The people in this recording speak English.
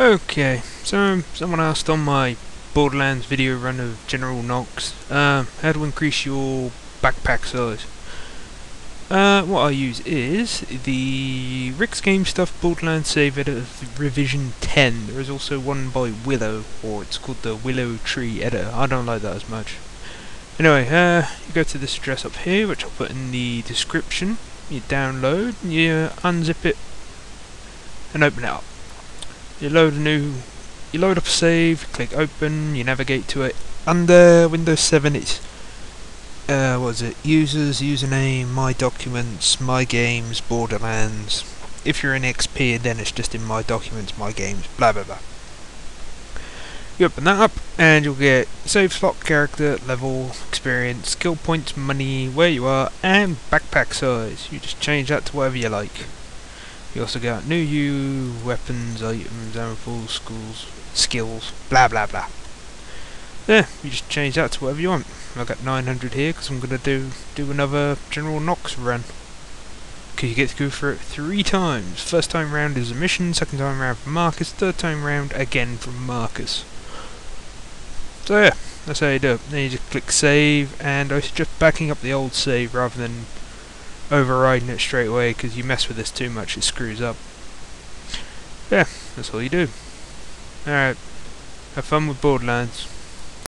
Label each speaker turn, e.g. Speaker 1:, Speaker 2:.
Speaker 1: Okay, so someone asked on my Borderlands video run of General Knoxx, uh, how to increase your backpack size. Uh, what I use is the Rick's Game Stuff Borderlands Save Editor Revision 10. There is also one by Willow, or it's called the Willow Tree Editor. I don't like that as much. Anyway, uh, you go to this address up here, which I'll put in the description. You download, you unzip it, and open it up. You load a new, you load up a save, click open, you navigate to it. Under Windows 7 it's, uh, what is it, users, username, my documents, my games, Borderlands. If you're in XP then it's just in my documents, my games, blah blah blah. You open that up and you'll get save slot, character, level, experience, skill points, money, where you are, and backpack size. You just change that to whatever you like. You also got new U, weapons, items, ammo schools, skills, blah blah blah. There, you just change that to whatever you want. I got 900 here because I'm going to do do another General Knoxx run. Because you get to go for it three times. First time round is a mission, second time round from Marcus, third time round again from Marcus. So yeah, that's how you do it. Then you just click save, and I just backing up the old save rather than overriding it straight away because you mess with this too much it screws up. Yeah, that's all you do. Alright, have fun with Borderlands.